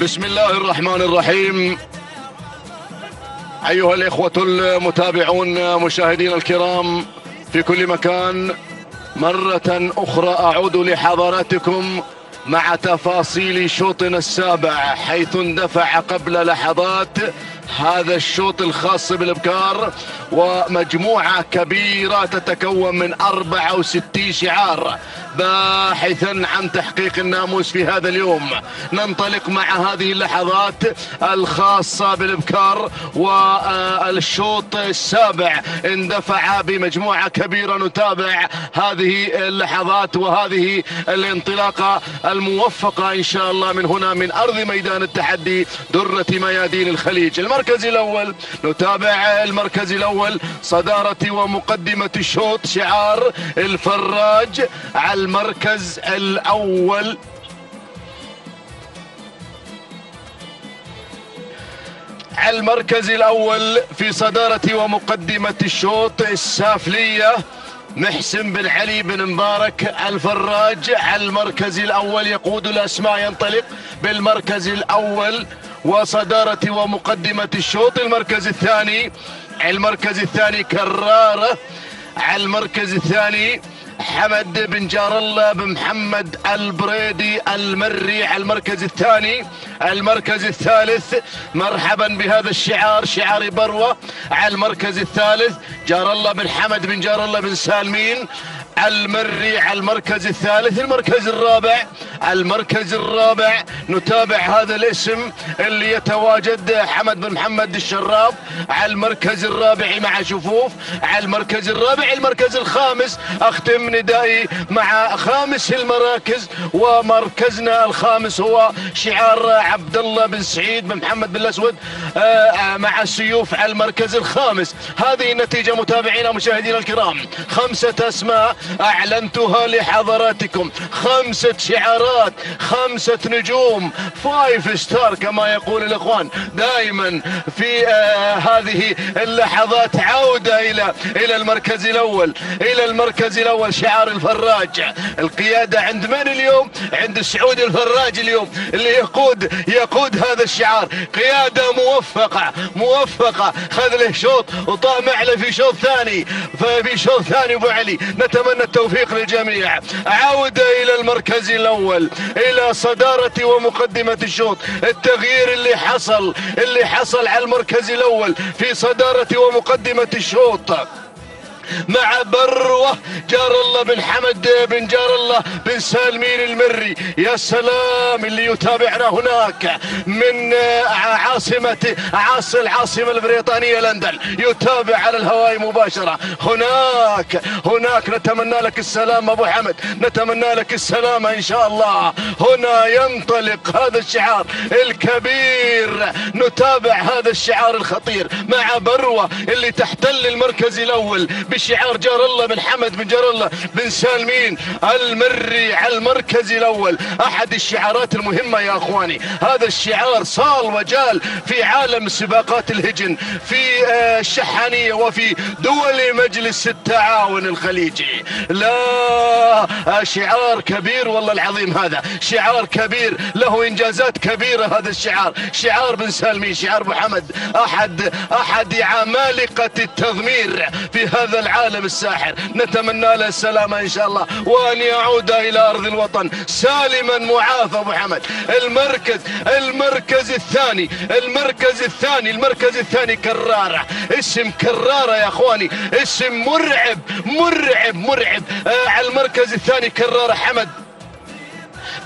بسم الله الرحمن الرحيم. أيها الإخوة المتابعون مشاهدينا الكرام في كل مكان مرة أخرى أعود لحضراتكم مع تفاصيل شوطنا السابع حيث اندفع قبل لحظات هذا الشوط الخاص بالإبكار ومجموعة كبيرة تتكون من 64 شعار باحثا عن تحقيق الناموس في هذا اليوم. ننطلق مع هذه اللحظات الخاصة بالإبكار والشوط السابع. اندفع بمجموعة كبيرة نتابع هذه اللحظات وهذه الانطلاقة الموفقة إن شاء الله من هنا من أرض ميدان التحدي درة ميادين الخليج. المركز الأول. نتابع المركز الأول. صدارة ومقدمة الشوط شعار الفراج على المركز الأول. على المركز الأول في صدارة ومقدمة الشوط السافلية. محسن بن علي بن مبارك الفراج على المركز الأول يقود الأسماء ينطلق بالمركز الأول وصدارة ومقدمة الشوط. المركز الثاني المركز الثاني كرارة على المركز الثاني حمد بن جار الله بن محمد البريدي المري على المركز الثاني المركز الثالث. مرحبا بهذا الشعار شعار بروة على المركز الثالث. جار الله بن حمد بن جار الله بن سالمين المري على المركز الثالث المركز الرابع. المركز الرابع. نتابع هذا الاسم اللي يتواجد حمد بن محمد الشراب على المركز الرابع مع شفوف على المركز الرابع المركز الخامس. أختم ندائي مع خامس المراكز ومركزنا الخامس هو شعار عبد الله بن سعيد بن محمد بن الأسود آه، مع السيوف على المركز الخامس. هذه النتيجة متابعينا مشاهدينا الكرام. خمسة أسماء أعلنتها لحضراتكم. خمسة شعارات خمسة نجوم. five star كما يقول الإخوان. دائما في آه هذه اللحظات عودة إلى إلى المركز الأول. إلى المركز الأول شعار الفراج. القيادة عند من اليوم؟ عند سعود الفراج اليوم. اللي يقود يقود هذا الشعار. قيادة موفقة موفقة. خذ له شوط وطامع له في شوط ثاني. في شوط ثاني أبو علي. نتمنى التوفيق للجميع. عودة إلى المركز الأول. إلى صدارة ومقدمة الشوط. التغيير اللي حصل اللي حصل على المركز الأول في صدارة ومقدمة الشوط. مع بروة جار الله بن حمد بن جار الله بن سالمين المري. يا سلام اللي يتابعنا هناك من عاصمة عاص العاصمة البريطانية لندن. يتابع على الهواء مباشرة. هناك هناك نتمنى لك السلام أبو حمد. نتمنى لك السلامة إن شاء الله. هنا ينطلق هذا الشعار الكبير. نتابع هذا الشعار الخطير مع بروة اللي تحتل المركز الأول بشعار جار الله بن حمد بن جار الله بن سالمين المري على المركز الأول. أحد الشعارات المهمة يا أخواني هذا الشعار صال وجال في عالم سباقات الهجن في آه، الشحانية وفي دول مجلس التعاون الخليجي. لا آه، شعار كبير والله العظيم هذا. شعار كبير له إنجازات كبيرة هذا الشعار. شعار بن سالمين شعار محمد أحد أحد عمالقة التضمير في هذا العالم الساحر. نتمنى له السلامة إن شاء الله. وأن يعود إلى أرض الوطن سالما معافى أبو حمد. المركز المركز الثاني المركز الثاني المركز الثاني كرارة. اسم كرارة يا أخواني. اسم مرعب مرعب مرعب. آه على المركز الثاني كرارة حمد.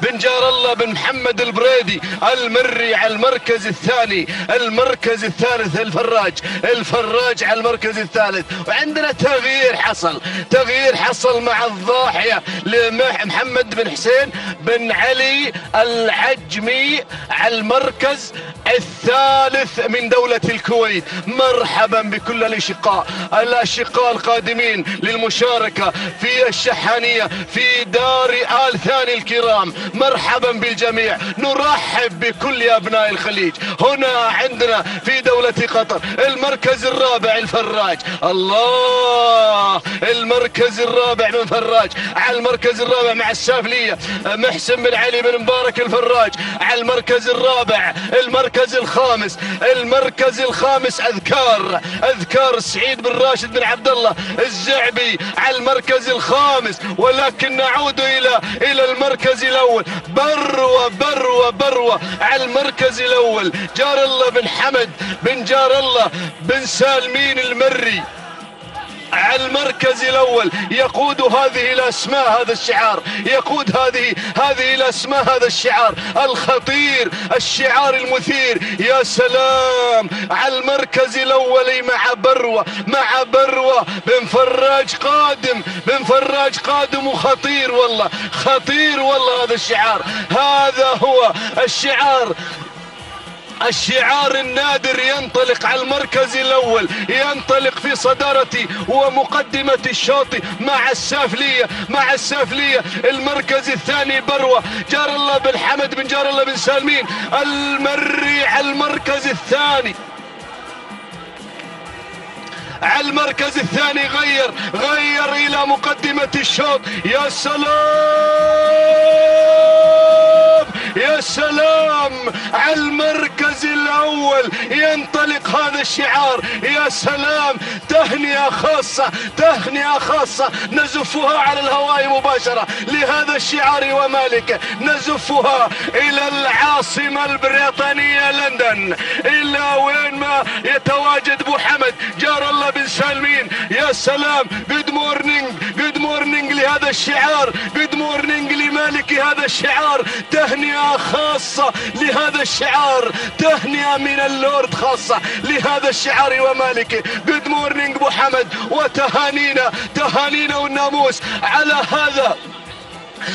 بن جار الله بن محمد البريدي المري على المركز الثاني المركز الثالث الفراج الفراج على المركز الثالث. وعندنا تغيير حصل تغيير حصل مع الضاحية لمحمد بن حسين بن علي العجمي على المركز الثالث من دولة الكويت. مرحبا بكل الأشقاء الأشقاء القادمين للمشاركة في الشحانية في دار آل ثاني الكرام. مرحبا بالجميع. نرحب بكل أبناء الخليج. هنا عندنا في دولة قطر المركز الرابع الفراج. الله! المركز الرابع من فراج. على المركز الرابع مع السافلية محسن بن علي بن مبارك الفراج. على المركز الرابع المركز الخامس. المركز الخامس أذكار. أذكار سعيد بن راشد بن عبد الله الزعبي على المركز الخامس. ولكن نعود إلى إلى المركز الأول. بروه بروه بروه على المركز الأول جار الله بن حمد بن جار الله بن سالمين المري. على المركز الأول. يقود هذه الاسماء هذا الشعار. يقود هذه هذه الاسماء هذا الشعار. الخطير الشعار المثير. يا سلام. على المركز الأول مع بروة. مع بروة. بن فراج قادم. بن فراج قادم وخطير والله. خطير والله هذا الشعار. هذا هو الشعار. الشعار النادر ينطلق على المركز الأول ينطلق في صدارة ومقدمة الشوط مع السافلية مع السافلية. المركز الثاني بروة جار الله بن حمد بن جار الله بن سالمين. المري على المركز الثاني. على المركز الثاني غير غير إلى مقدمة الشوط. يا سلام! هذا الشعار يا سلام تهنئة خاصة تهنئة خاصة نزفها على الهواء مباشرة. لهذا الشعار ومالكه نزفها إلى العاصمة البريطانية لندن. إلى وين ما يتواجد أبو حمد جار الله بن سالمين. يا سلام good morning good morning لهذا الشعار good morning لمالك هذا الشعار. تهنئة خاصة لهذا الشعار تهنئة من اللورد خاصة. لهذا الشعار ومالكه good morning ابو حمد وتهانينا. تهانينا والناموس. على هذا.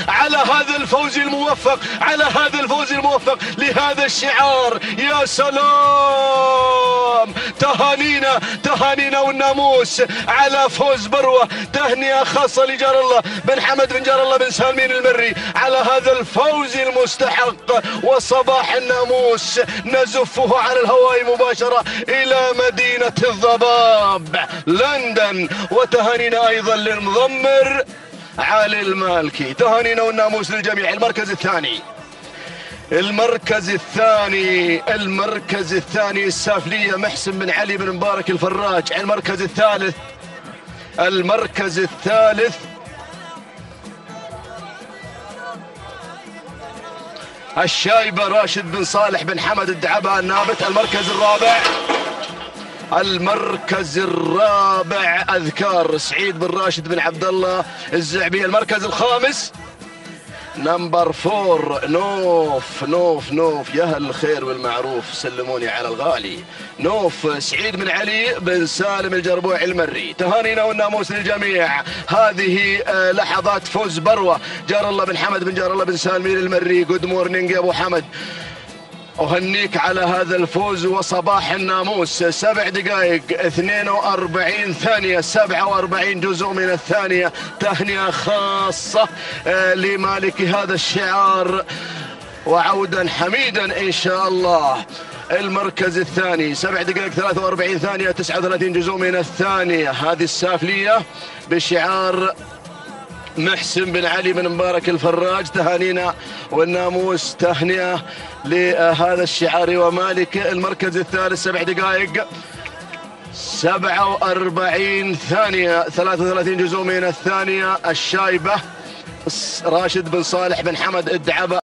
على هذا الفوز الموفق على هذا الفوز الموفق لهذا الشعار. يا سلام! تهانينا تهانينا والناموس على فوز بروة تهنئة خاصة لجار الله بن حمد بن جار الله بن سالمين المري على هذا الفوز المستحق. وصباح الناموس نزفه على الهواء مباشرة إلى مدينة الضباب لندن. وتهانينا أيضا للمضمر علي المالكي تهانينا والناموس للجميع. المركز الثاني. المركز الثاني. المركز الثاني. السافلية محسن بن علي بن مبارك الفراج. المركز الثالث. المركز الثالث. الشايبة راشد بن صالح بن حمد الدعبة النابت المركز الرابع. المركز الرابع أذكار سعيد بن راشد بن عبد الله الزعبي. المركز الخامس number four نوف نوف نوف. يا أهل الخير والمعروف سلموني على الغالي. نوف سعيد بن علي بن سالم الجربوع المري. تهانينا والناموس للجميع. هذه آه، لحظات فوز بروة. جار الله بن حمد بن جار الله بن سالمين المري. good morning يا أبو حمد. أهنيك على هذا الفوز وصباح الناموس. سبع دقائق 42 ثانية 47 جزء من الثانية. تهنئة خاصة آه، لمالك هذا الشعار. وعودا حميدا إن شاء الله. المركز الثاني سبع دقائق 43 ثانية 39 جزء من الثانية. هذه السافلية بشعار محسن بن علي بن مبارك الفراج تهانينا والناموس تهنئة لهذا الشعار ومالك المركز الثالث سبع دقائق. 47 ثانية 33 جزء من الثانية. الشايبة راشد بن صالح بن حمد الدعبة